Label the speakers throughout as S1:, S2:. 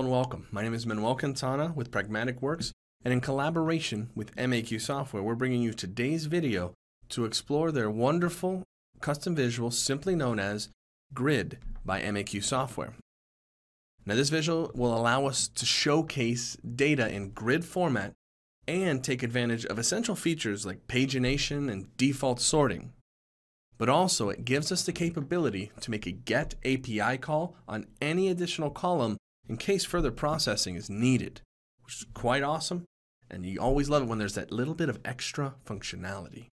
S1: And welcome. My name is Manuel Quintana with Pragmatic Works, and in collaboration with MAQ Software, we're bringing you today's video to explore their wonderful custom visual simply known as Grid by MAQ Software. Now, this visual will allow us to showcase data in grid format and take advantage of essential features like pagination and default sorting. But also, it gives us the capability to make a GET API call on any additional column in case further processing is needed, which is quite awesome. And you always love it when there's that little bit of extra functionality.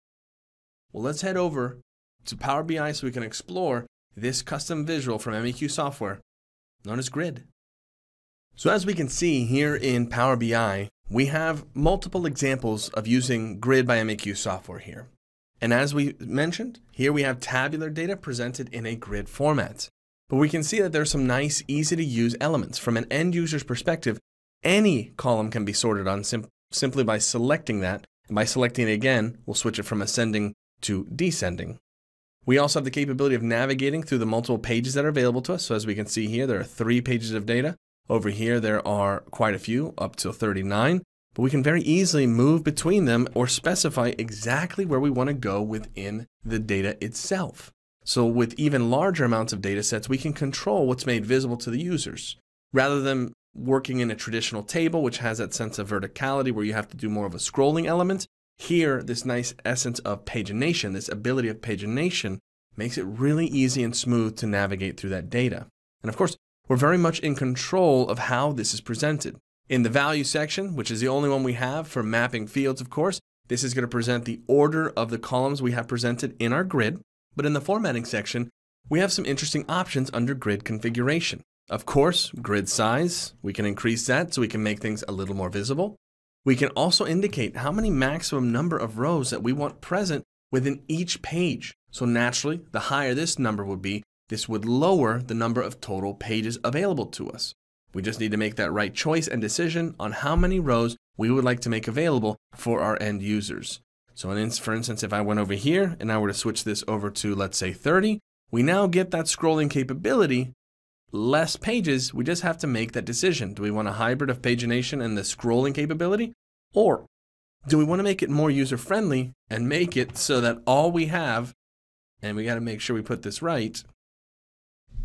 S1: Well, let's head over to Power BI so we can explore this custom visual from MAQ software known as Grid. So as we can see here in Power BI, we have multiple examples of using Grid by MAQ software here. And as we mentioned, here we have tabular data presented in a grid format. But we can see that there's some nice, easy to use elements. From an end user's perspective, any column can be sorted on sim simply by selecting that. And by selecting it again, we'll switch it from ascending to descending. We also have the capability of navigating through the multiple pages that are available to us. So as we can see here, there are three pages of data. Over here, there are quite a few, up to 39. But we can very easily move between them or specify exactly where we want to go within the data itself. So with even larger amounts of data sets, we can control what's made visible to the users. Rather than working in a traditional table, which has that sense of verticality where you have to do more of a scrolling element, here, this nice essence of pagination, this ability of pagination, makes it really easy and smooth to navigate through that data. And of course, we're very much in control of how this is presented. In the value section, which is the only one we have for mapping fields, of course, this is going to present the order of the columns we have presented in our grid. But in the formatting section, we have some interesting options under grid configuration. Of course, grid size, we can increase that so we can make things a little more visible. We can also indicate how many maximum number of rows that we want present within each page. So naturally, the higher this number would be, this would lower the number of total pages available to us. We just need to make that right choice and decision on how many rows we would like to make available for our end users. So for instance, if I went over here and I were to switch this over to, let's say 30, we now get that scrolling capability, less pages, we just have to make that decision. Do we want a hybrid of pagination and the scrolling capability? Or do we want to make it more user-friendly and make it so that all we have, and we got to make sure we put this right,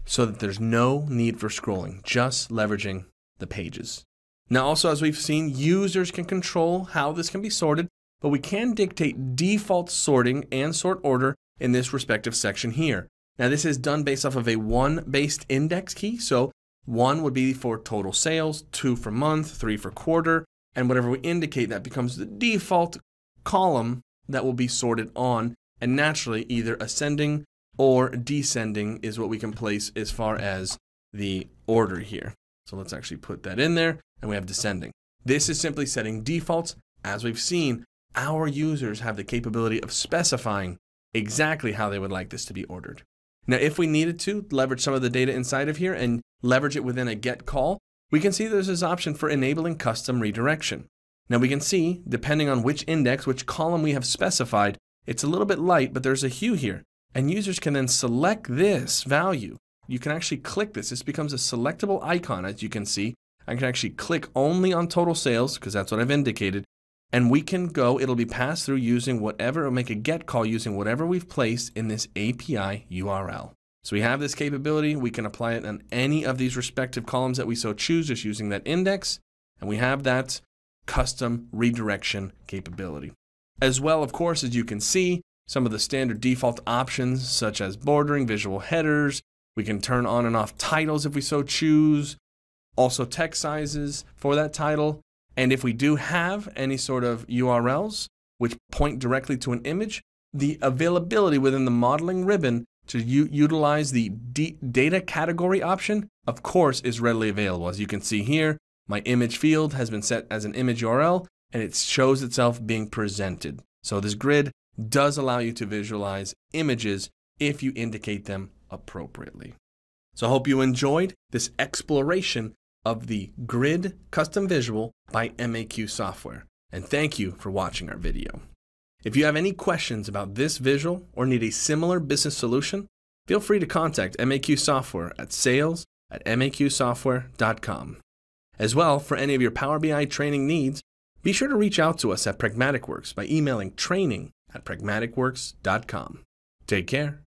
S1: so that there's no need for scrolling, just leveraging the pages. Now also, as we've seen, users can control how this can be sorted but we can dictate default sorting and sort order in this respective section here. Now this is done based off of a one based index key. So one would be for total sales, two for month, three for quarter, and whatever we indicate that becomes the default column that will be sorted on. And naturally either ascending or descending is what we can place as far as the order here. So let's actually put that in there and we have descending. This is simply setting defaults. As we've seen, our users have the capability of specifying exactly how they would like this to be ordered. Now, if we needed to leverage some of the data inside of here and leverage it within a get call, we can see there's this option for enabling custom redirection. Now we can see, depending on which index, which column we have specified, it's a little bit light, but there's a hue here. And users can then select this value. You can actually click this. This becomes a selectable icon, as you can see. I can actually click only on total sales, because that's what I've indicated, and we can go, it'll be passed through using whatever, or make a get call using whatever we've placed in this API URL. So we have this capability, we can apply it on any of these respective columns that we so choose, just using that index, and we have that custom redirection capability. As well, of course, as you can see, some of the standard default options such as bordering, visual headers, we can turn on and off titles if we so choose, also text sizes for that title, and if we do have any sort of URLs which point directly to an image, the availability within the modeling ribbon to utilize the data category option, of course, is readily available. As you can see here, my image field has been set as an image URL and it shows itself being presented. So this grid does allow you to visualize images if you indicate them appropriately. So I hope you enjoyed this exploration of the Grid Custom Visual by MAQ Software. And thank you for watching our video. If you have any questions about this visual or need a similar business solution, feel free to contact MAQ Software at sales at maqsoftware.com. As well, for any of your Power BI training needs, be sure to reach out to us at Pragmatic Works by emailing training at pragmaticworks.com. Take care.